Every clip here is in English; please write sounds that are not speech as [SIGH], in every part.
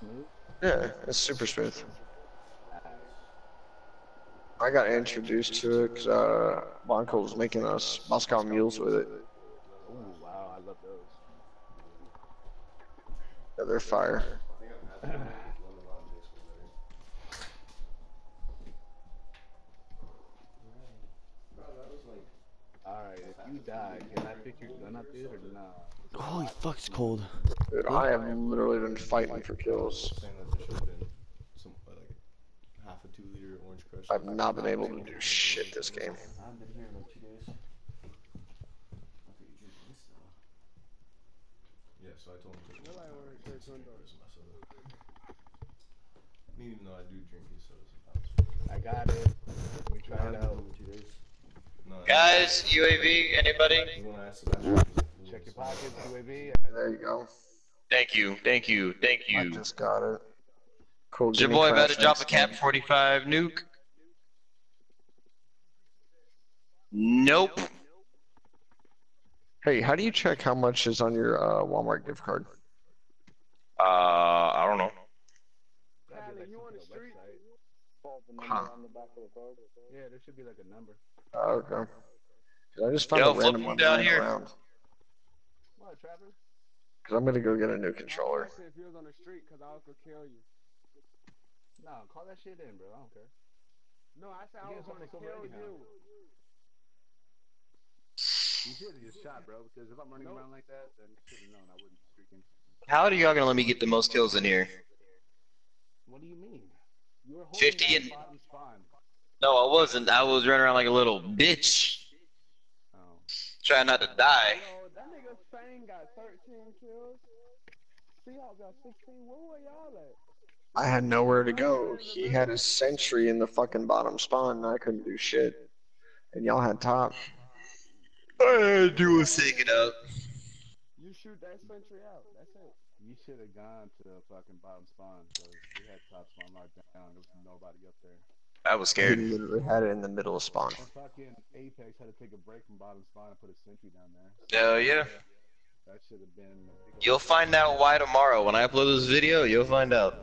smooth? Yeah, it's super smooth. I got introduced to it because uh, Bonko was making us Moscow mules with it. Oh wow, I love those. Yeah, they're fire. Alright, if you die, can I pick your gun up, dude, or nah? Holy fuck, it's cold. Dude, I have literally been fighting for kills. Saying that there should have been some like half a two liter orange crush. I've not been able to do shit this game. I've been here like two days. Yeah, so I told him to. Well, I ordered shirts on those. Me, even though I do drink these sodas. I got it. Let me try it out. Two days. No, Guys, UAV, anybody? You wanna ask Sebastian? Check your pockets, UAV. There you go. Thank you, thank you, thank I you. just got it. Cool. Is your boy about to drop a Cap 45 nuke? Nope. Hey, how do you check how much is on your uh, Walmart gift card? Uh, I don't know. That'd be Kylie, like you some on the kind of street? website. Huh. Yeah, there should be like a number. Oh, okay. 'Cause I just found Yo, a flip random one down here. around. What, Trapper? Cause I'm gonna go get a new controller. asked if you was on the street, cause I was gonna kill you. No, call that shit in, bro. I don't care. No, I said I You was get gonna kill you. You should have just shot, bro, because if I'm running Nope. around like that, then you should have known I wouldn't be streaking. How are y'all gonna let me get the most kills in here? What do you mean? You were holding 50 and- bottom spawn. No, I wasn't. I was running around like a little bitch, Oh. trying not to die. Yo, that nigga Fang got 13 kills. Seahawks got 16. Where were y'all at? I had nowhere to go. He had his sentry in the fucking bottom spawn, and I couldn't do shit. And y'all had top. I do a take it up. You shoot that sentry out. That's it. You should have gone to the fucking bottom spawn, because we had top spawn locked down. There was nobody up there. I was He scared. literally had it in the middle of spawn. And fucking Apex had to take a break from bottom spawn and put a sentry down there. Hell yeah. That should have been. You'll find out why tomorrow. When I upload this video, you'll find out.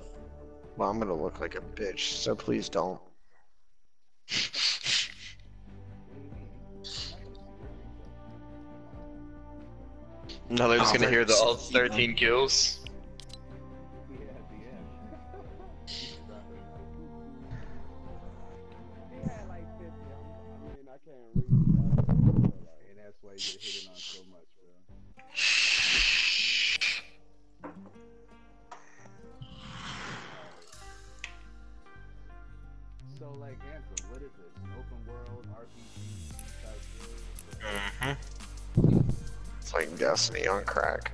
Well, I'm gonna look like a bitch, so please don't. No, they're just Oh, gonna they're hear the all 13 kills. You get hit on so much, bro. So, like, Anthem, what is this? An open world RPG type game? Mm-hmm. It's like Destiny on crack.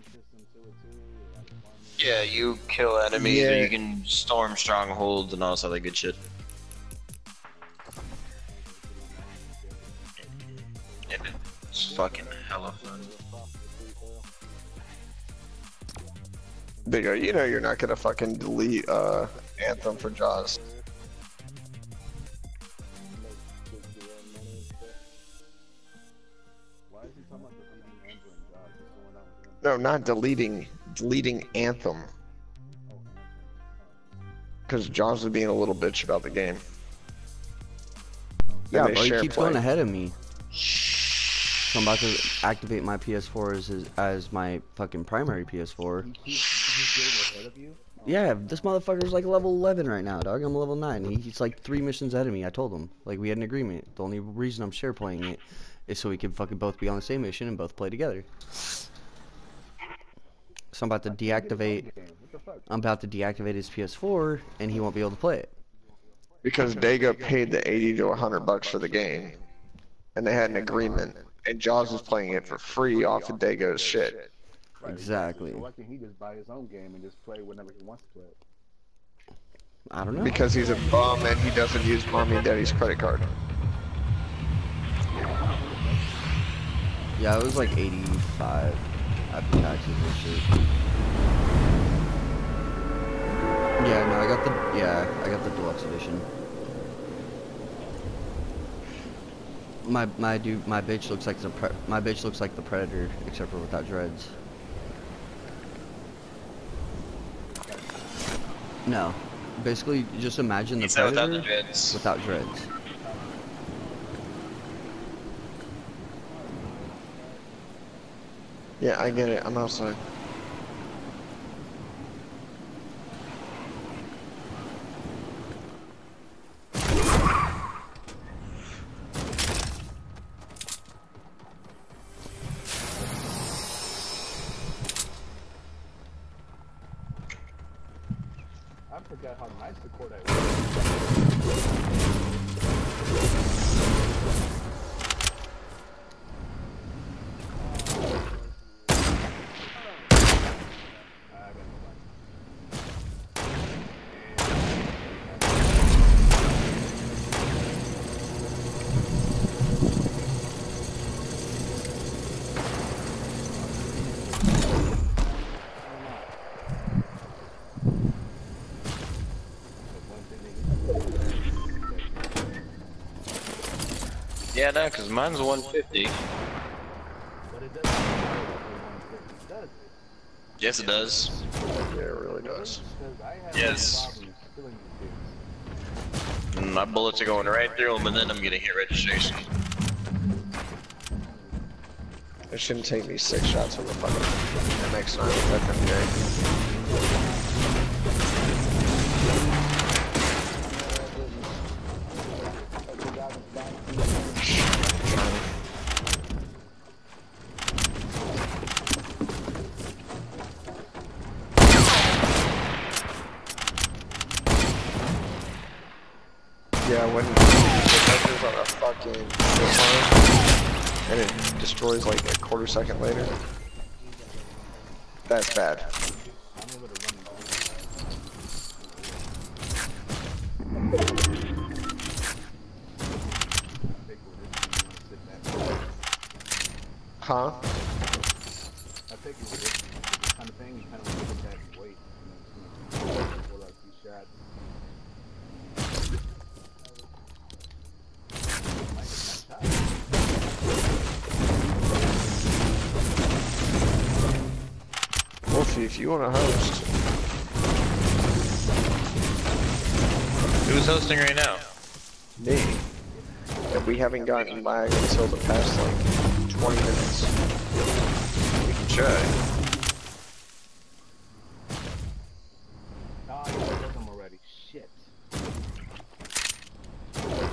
System to it too, or like farming? Yeah, you kill enemies, Yeah. or you can storm strongholds and all this other good shit. Fucking hella fun. Big O, you know you're not gonna fucking delete uh Anthem for Jaws. Why is he talking about deleting Angela and Josh? What's going on with them? No, not deleting, deleting Anthem. Oh, Because Jaws was being a little bitch about the game. Yeah, they bro, he keeps play. going ahead of me. So I'm about to activate my PS4 as as my fucking primary PS4. He keeps, he's getting ahead of you? Oh, Yeah, this motherfucker's like level 11 right now, dog. I'm level 9. He, he's like three missions ahead of me. I told him. Like, we had an agreement. The only reason I'm share playing it is so we can fucking both be on the same mission and both play together. So I'm about to deactivate. Game. What the fuck? I'm about to deactivate his PS4, and he won't be able to play it. Because Dega paid the 80 to 100 bucks for the game. And they had an agreement. And Jaws is playing it for free off of Dega's shit. Right, Exactly. Why can't he just buy his own game and just play whenever he wants to play it? I don't know. Because he's a bum and he doesn't use mommy and daddy's credit card. Yeah, it was like 85 after taxes and shit. Yeah, no, I got the yeah, I got the deluxe edition. my my dude my bitch looks like the my bitch looks like the predator except for without dreads. No, basically just imagine the predator without, the dreads. without dreads. Yeah, I get it. I'm outside. Yeah, no, because mine's 150. But it doesn't matter if it does it? Yes, it does. Yeah, it really does. Because I have Yes. no problem killing these kids. And my bullets are going right through them, and then I'm getting hit registration. It shouldn't take me six shots of the fucking MX-9 with FMJ. Zip line and it destroys like a quarter second later, that's bad. I'm Wolfie, if you want to host, Who's hosting right now? me, and we haven't gotten lag until the past like 20 minutes. We can try. Yeah, I took them already. Shit.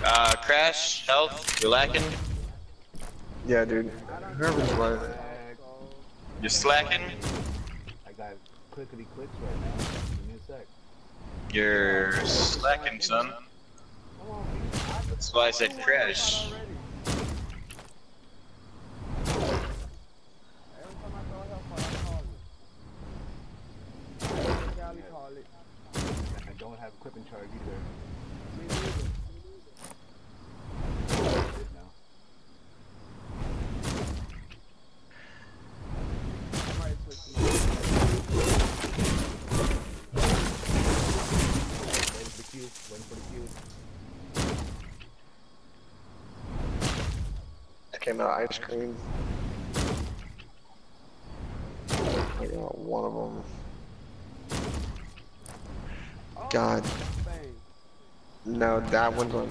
Uh, Crash, Health, you're lacking? Yeah, dude. Whoever's right. You're slacking? Clickety clicks right now. Give me a sec. You're slacking, son. Come on, man. I That's why I said Crash. I throw a hellfire, I call it. Every Cali call it. I don't have equipment charge either. Me neither. I did now. I might switch to my- Waiting for the queue. Waiting for the queue. I came ice cream. I got one of them. God. No, that one's on.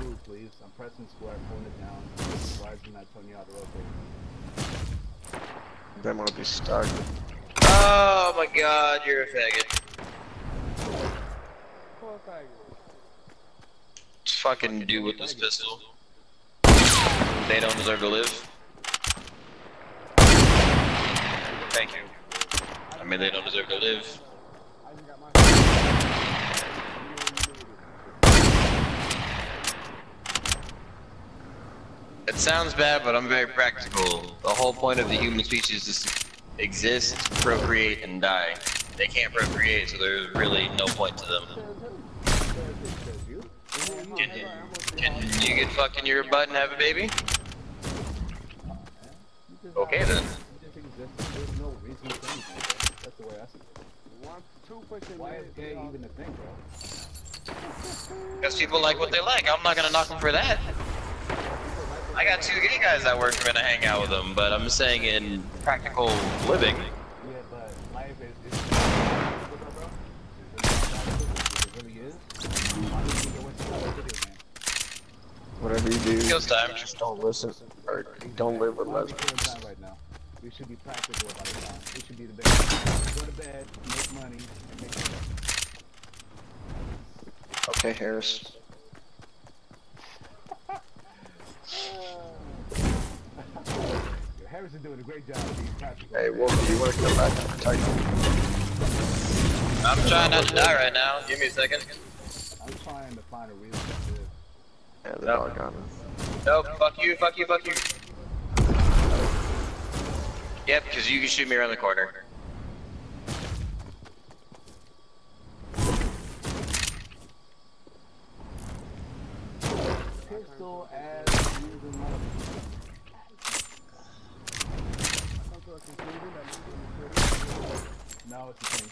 Move, please. I'm pressing square, pulling it down. Why is it not telling you how to rotate? They want to be stuck. Oh my god, you're a faggot. Poor faggot. Just fucking do with this pistol. They don't deserve to live. Thank you. I mean, they don't deserve to live. I just got my. It sounds bad, but I'm very practical. The whole point of the human species is to exist, procreate, and die. They can't procreate, so there's really no point to them. Can, you get fucking your butt and have a baby? Okay then. That's the way I see it. Two? Because people like what they like. I'm not gonna knock them for that. I got two gay guys that work for me to hang out with them, but I'm saying in practical living. Yeah, but life is. Really is. Whatever you do, Skills time. just don't listen or don't live with Why are we killing lesbians. right now? We should be practical about the time. We should be the best. Go to bed, make money, and make money. Okay, Harris. [LAUGHS] Harris is doing a great job being practical. Hey, Wolf, do you want to come back to protect me? I'm trying not to die right now. Give me a second. I'm trying to find a reason to live. Yeah, the No. dog got him. Nope. Fuck you. Fuck you. Fuck you. Yep, because you can shoot me around the corner. Pistol ass using motherfucker. Come to a conclusion that we can No, it's the same.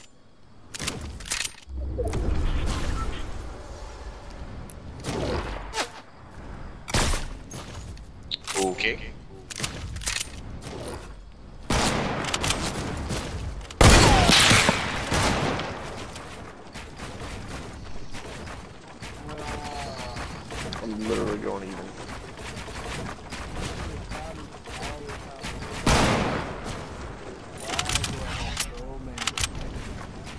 Okay. I'm literally going even. So many.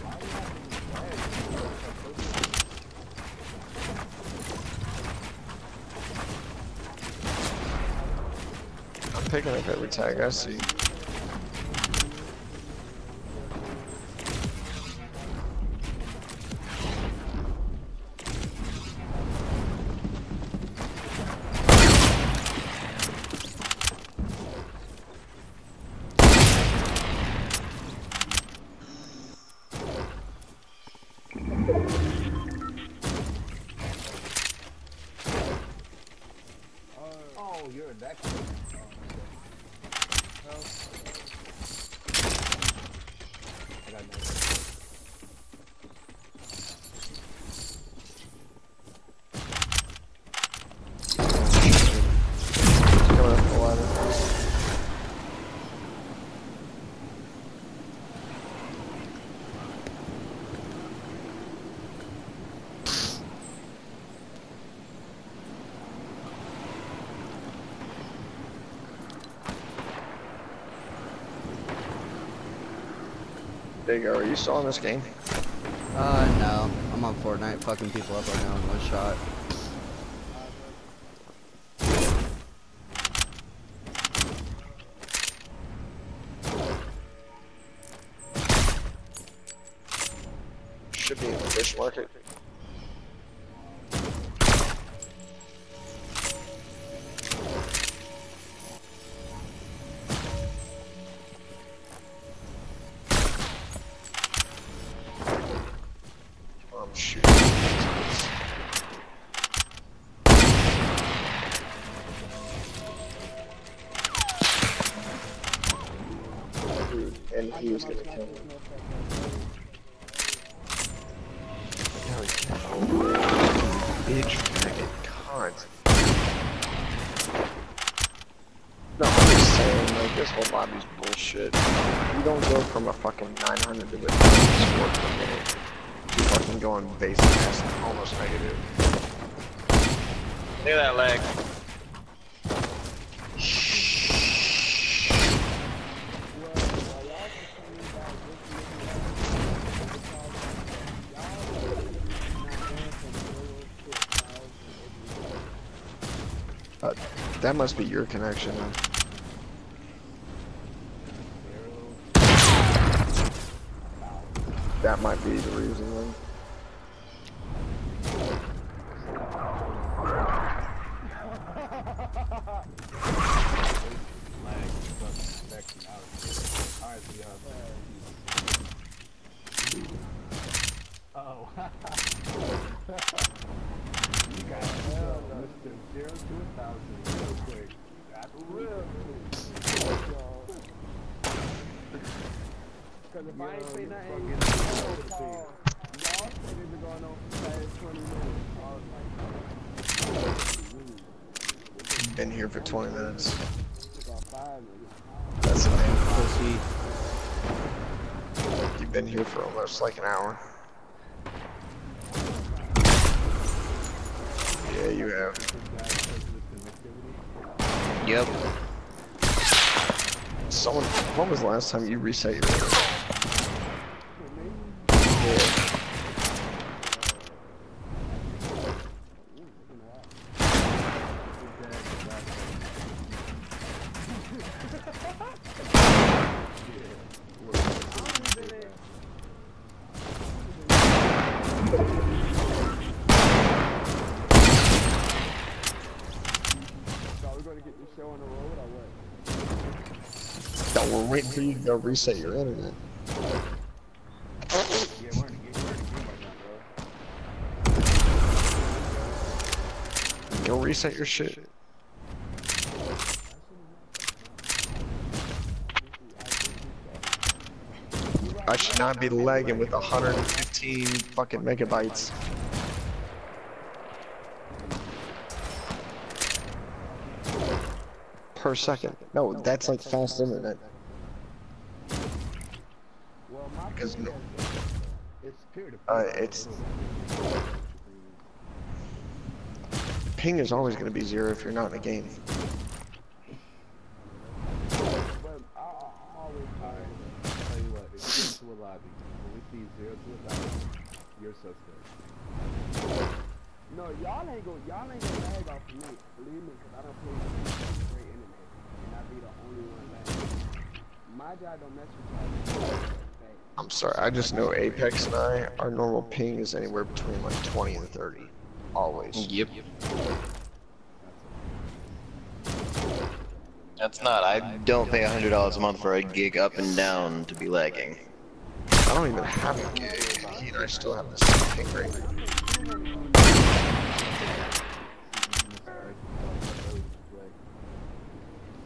Why do you have to be bad? I'm picking up every tag I see. Oh, you're in that. I got no. Coming up the ladder. Big O, are you still in this game? Uh, no. I'm on Fortnite fucking people up right now in one shot. From a fucking 900 to a 1000 score per minute. You fucking going basic ass almost negative. Look at that leg. Uh, that must be your connection. Then. That might be the reason. [LAUGHS] Oh. [LAUGHS] uh. Zero to a thousand real quick. That's real Cause if I ain't say nothing, you know, y'all said it been going on for past 20 minutes. I was like, Been here for 20 minutes. we got five minutes. That's a man. Pussy. You've been here for almost like an hour. Yeah, you have. This guy's taking Yep. Someone, when was the last time you reset your internet? For me, Yeah. ooh, it's been a while. I only been at- So we're gonna get the show on the road or We're waiting for you to go reset your internet. Go reset your shit. I should not be lagging with 115 fucking megabytes. Per second. No, that's like fast internet. Well, my Because no- It's peer to Uh, it's ping is always going to be zero if you're not in a game. but I, always Alright, I'll tell you what, if you get into a lobby, when we see zero to a thousand, you're suspect. No, y'all ain't go. Y'all ain't gonna lag off me. Believe me, cause I don't play with great internet, and I be the only one lagging. My job don't mess with y'all. Fact. I'm sorry, I just know Apex and I, our normal ping is anywhere between like 20 and 30. Always. Yep. That's not. I don't pay hundred dollars a month for a gig up and down to be lagging. I don't even have a gig, and he and I still have the same ping rate.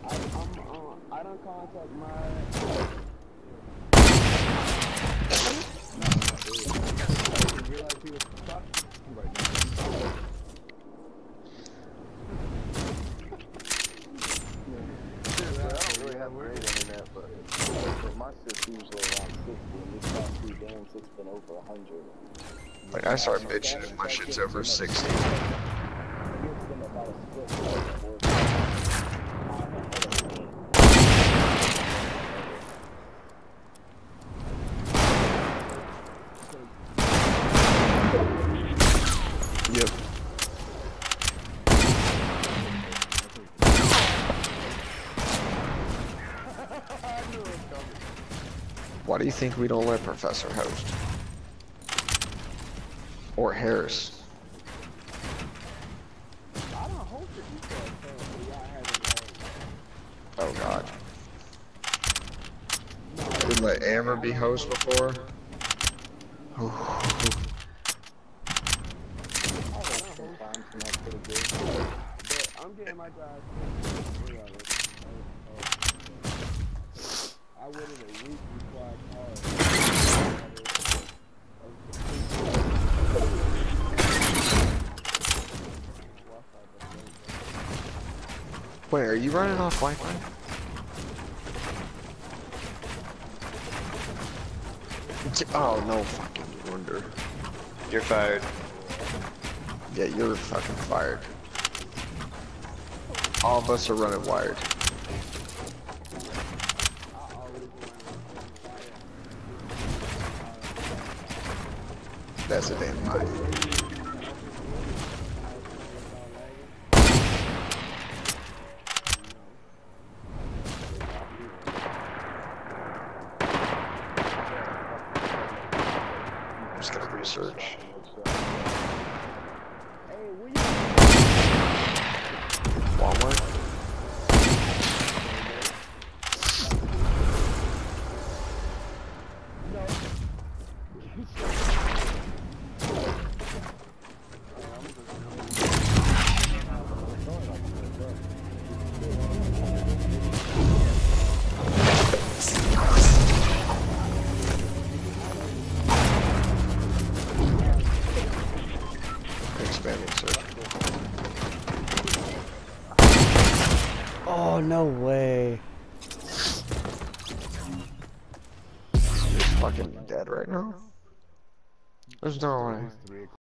I, Uh, I don't contact my. Few games it's been over 100. Like, I start bitching if my shit's over 60. It's been about a split second worth of time ahead of the game. Yep. Why do you think we don't let Professor host? Or Harris? I don't host it before, so y'all haven't. Oh god. We let Amber be host before? Sometimes and that's pretty good. but I'm getting my job. I waited a week Wait, are you running off Wi-Fi? Oh, no fucking wonder. You're fired. Yeah, you're fucking fired. All of us are running wired. That's a damn lie. There's no way.